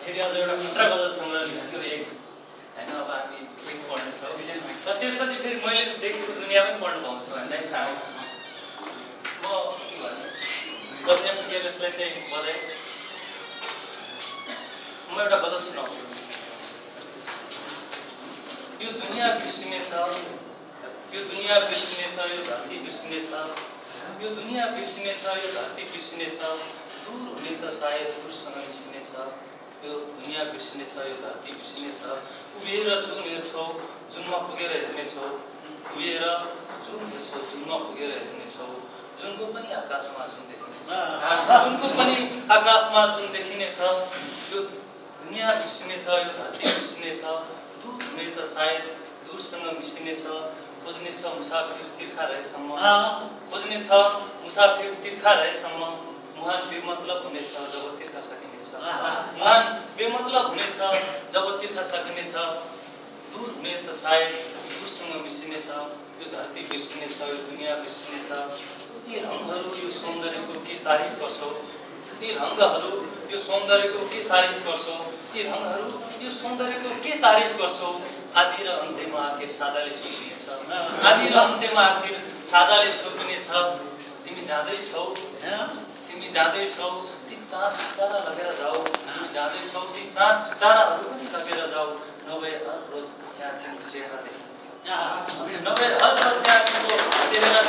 फेरि एउटा खतरा एक अब एक त्यसपछि फेरि मैले देखेको दुनियाँ पनि पढ्नु पाउँछु भन्दै थाहा म के भन्नु बद्रियाम केयरलेसलाई चाहिँ बधाई म एउटा गजल सुनाउँछु यो दुनियाँ बिर्सिनेछ यो दुनियाँ बिर्सिनेछ यो धरती बिर्सिनेछ यो दुनियाँ बिर्सिनेछ यो धरती बिर्सिनेछ दूर हुने त सायद दूरसँग मिसिनेछ यो दुनियाँ बिर्सिनेछ यो धरती बिर्सिनेछ उभिएर जुन हेर्छौ जुनमा पुगेर हेर्नेछौ। उभिएर जुन हेर्छौ जुनमा पुगेर हेर्नेछौ। जुनको पनि आकाशमा जुन देखिनेछ। जुनको पनि आकाशमा जुन देखिनेछ। यो दुनियाँ बिर्सिनेछ यो धरती बिर्सिनेछ दूर हुने त सायद दूरसँग मिसिनेछ खोज्नेछ मुसाफिर तिर्खा रहेसम्म। खोज्नेछ मुसाफिर तिर्खा रहेसम्म। मुहान बेमतलब हुनेछ जब तिर्खा सकिनेछ। मुहान बेमतलब हुनेछ जब तिर्खा सकिनेछ। दूर हुने त सायद दूरसँग मिसिनेछ। यो धरती बिर्सिनेछ यो दुनियाँ बिर्सिनेछ। यी रङहरू यो सौन्दर्यको के तारिफ गर्छौ? यी रङ्गहरू यो सौन्दर्यको के तारिफ गर्छौ? यी रङहरू यो सौन्दर्यको के तारिफ गर्छौ? आदि र अन्त्यमा आखिर सादाले छोपिनेछ आदि र अन्त्यमा आखिर सादाले छोपिनेछ तिमी जाँदैछौ तिमी जाँदैछौ ती चार सितारा लगेर जाऊ। तिमी जाँदैछौ ती चाँच पनि लगेर जाऊ। नभए रोज त्यहाँ चेहरा देखिन्छ नभए हर रोज चेहरा